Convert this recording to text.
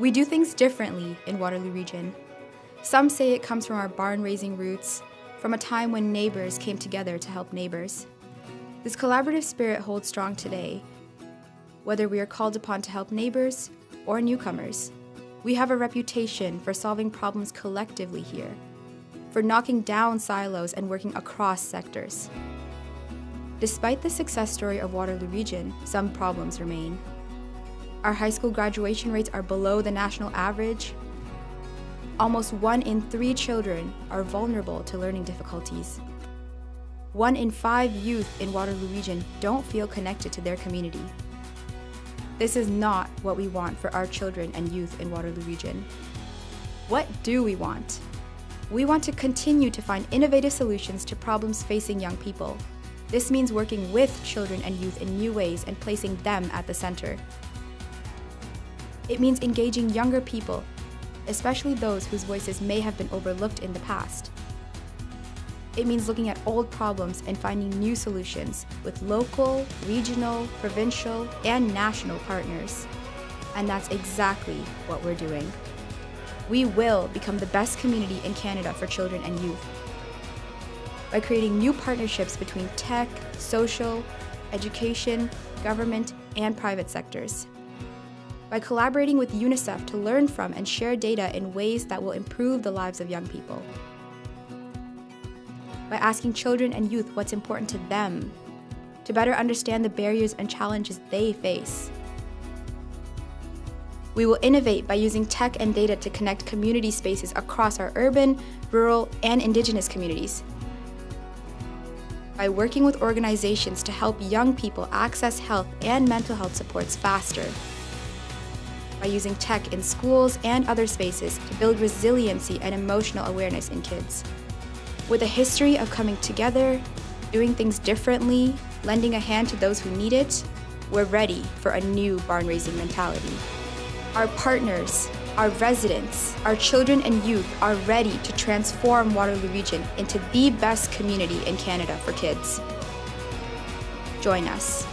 We do things differently in Waterloo Region. Some say it comes from our barn raising roots, from a time when neighbors came together to help neighbors. This collaborative spirit holds strong today, whether we are called upon to help neighbors or newcomers. We have a reputation for solving problems collectively here, for knocking down silos and working across sectors. Despite the success story of Waterloo Region, some problems remain. Our high school graduation rates are below the national average. Almost one in three children are vulnerable to learning difficulties. One in five youth in Waterloo Region don't feel connected to their community. This is not what we want for our children and youth in Waterloo Region. What do we want? We want to continue to find innovative solutions to problems facing young people. This means working with children and youth in new ways and placing them at the center. It means engaging younger people, especially those whose voices may have been overlooked in the past. It means looking at old problems and finding new solutions with local, regional, provincial, and national partners. And that's exactly what we're doing. We will become the best community in Canada for children and youth. By creating new partnerships between tech, social, education, government, and private sectors by collaborating with UNICEF to learn from and share data in ways that will improve the lives of young people. By asking children and youth what's important to them, to better understand the barriers and challenges they face. We will innovate by using tech and data to connect community spaces across our urban, rural, and Indigenous communities. By working with organizations to help young people access health and mental health supports faster by using tech in schools and other spaces to build resiliency and emotional awareness in kids. With a history of coming together, doing things differently, lending a hand to those who need it, we're ready for a new barn raising mentality. Our partners, our residents, our children and youth are ready to transform Waterloo Region into the best community in Canada for kids. Join us.